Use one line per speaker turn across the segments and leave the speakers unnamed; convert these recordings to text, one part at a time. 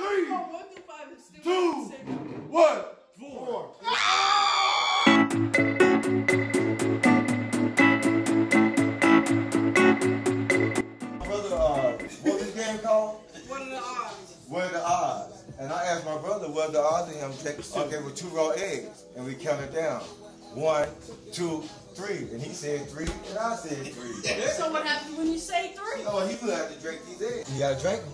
three,
Go one through five and still
two,
the same number.
one, four. Brother, uh, what this game called?
What are the odds?
What are the odds? And I asked my brother what are the odds of him taking okay with two raw eggs, and we counted down. One, two, three, and he said three, and I said three.
So what happens when you say three?
Oh, he would have to drink these eggs. You gotta drink them.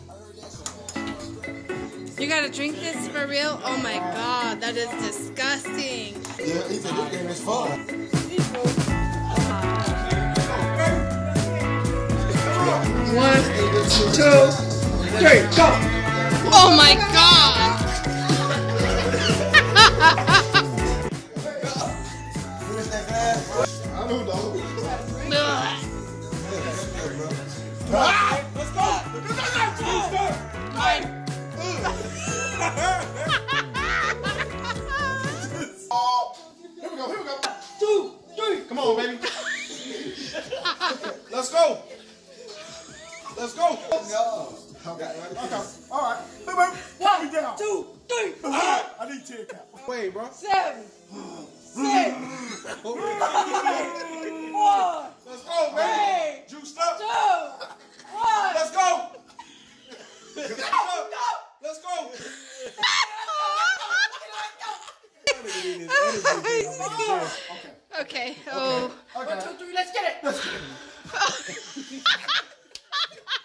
You gotta drink this for real? Oh my god, that is disgusting.
Yeah, he said this game is fun.
One, two, three, go.
Oh my god!
Okay, okay. All right. Boom, boom. Count me down.
Two, three,
All right. I need 10 count. Wait, bro.
seven, six, five, four,
Let's go, baby.
three,
Juiced up.
two, one.
Let's go. Juiced up. Let's go.
okay, oh.
One, two, three, let's get it.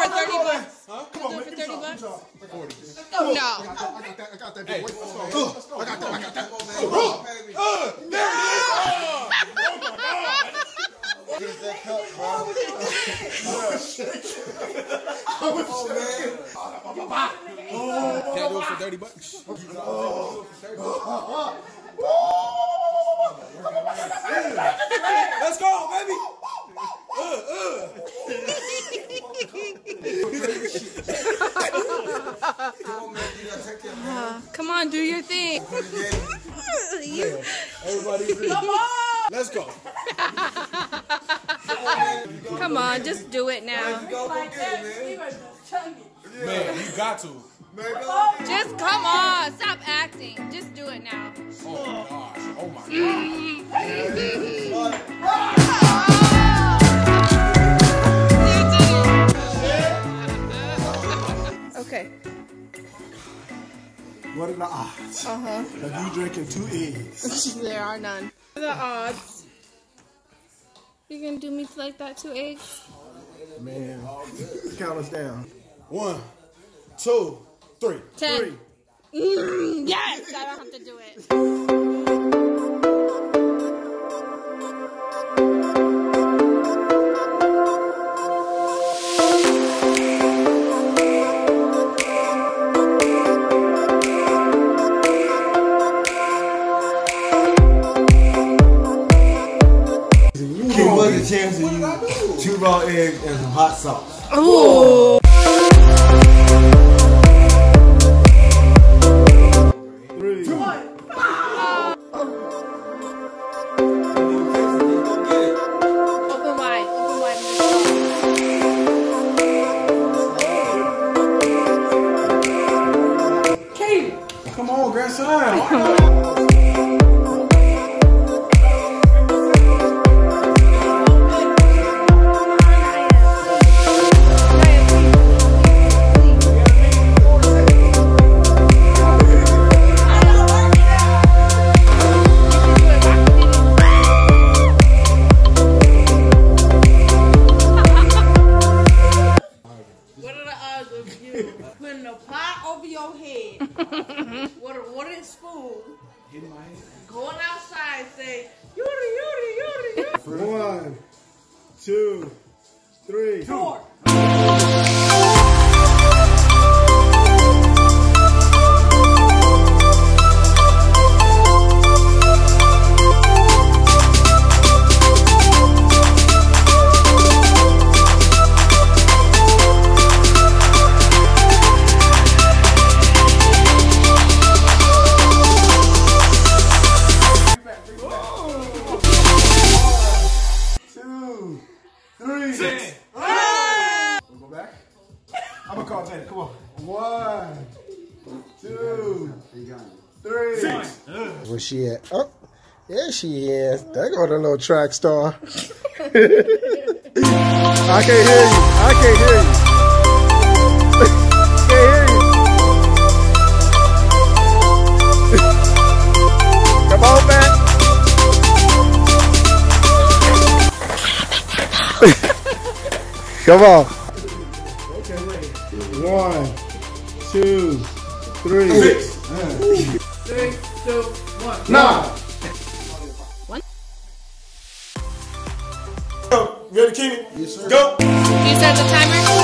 For 30 bucks.
Huh? Come on, man.
for 30 bucks?
Give me 40.
No.
I got that. I got that. Hey, let's go. Let's go. I got that. I got that.
Baby.
Uh, there it is.
Finish that cup, bro. Oh, man.
Can I do it for 30 bucks?
Let's go, baby.
Come on, man. You gotta take that, man.
Come on, do your thing. You-
Everybody agree. Let's go.
Come on, just do it now.
Go, go
Like
get
that,
it,
we
man.
were just chunky.
Man, you got to.
Man, go get it.
Just come on, stop acting. Just do it now.
Oh my gosh. Oh my mm-hmm.
god.
What are the odds
Uh huh.
of you drinking two eggs?
There are none. The odds. You gonna do me like that, two eggs?
Man, count us down. One, two, three.
Ten.
Three.
Mm, yes,
chance of you two raw eggs and some hot sauce?
Ooh.
Three.
Go get.
Open wide. Open wide.
Katie.
Come on, grandson.
head with a wooden spoon, going outside say, Yuri, Yuri, Yuri, Yuri.
One, two, three.
Four.
Six. Ah! We'll go back.
I'm gonna call Janet. Come on. One, two, three. Six. Where's she at? Oh, there she is. There got the little track star. I can't hear you. I can't hear you. Come on. One, two, three.
Three, two, one.
Nine.
Ready, Kenny?
Yes, sir.
Go.
You set the timer?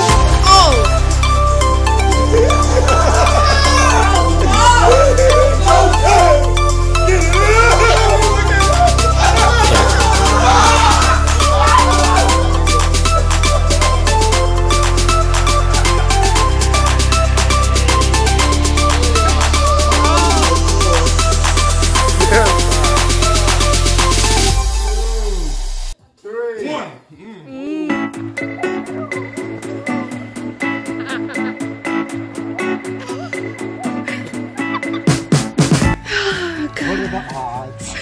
Oh. odds.